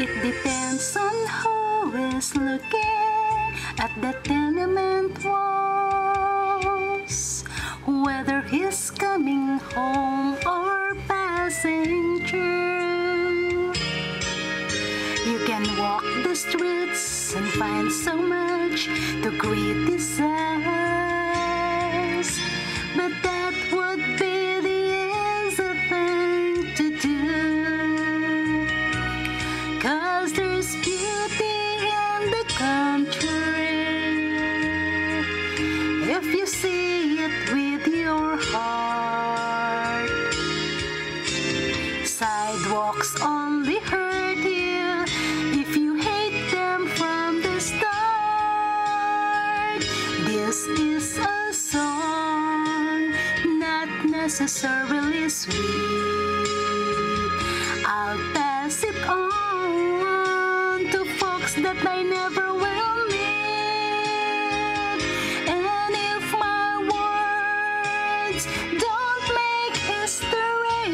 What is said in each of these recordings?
It depends on who is looking at the tenement walls, whether he's coming home or passing through. You can walk the streets and find so much. To criticize, if you see it with your heart. Sidewalks only hurt you if you hate them from the start. This is a song, not necessarily sweet. I'll pass it on to folks that I never don't make history,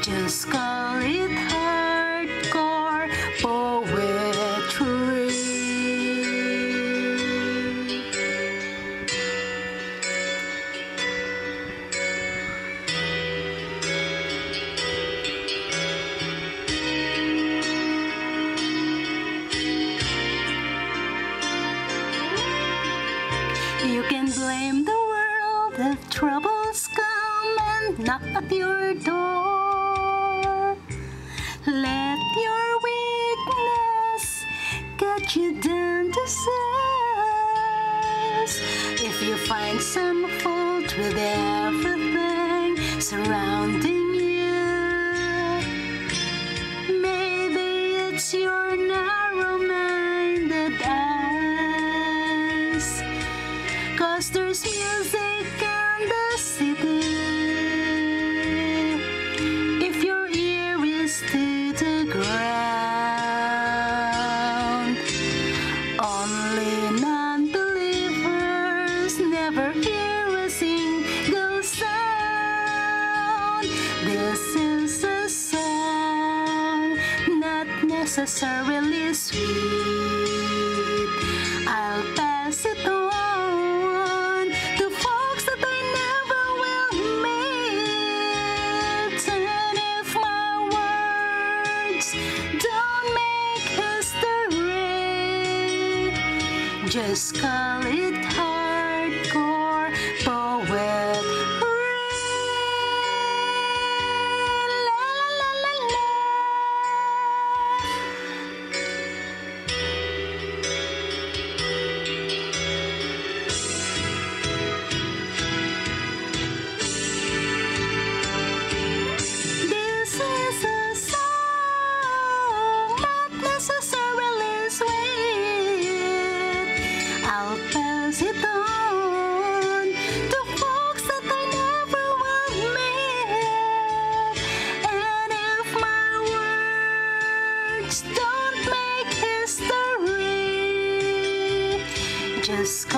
just call it hardcore poetry. You can blame the if troubles come and knock at your door. Let your weakness get you down to size. If you find some fault with everything surrounding Cause there's music in the city. If your ear is to the ground, only non believers never hear a single sound. This is a song, not necessarily sweet. I'll pass it on just call it just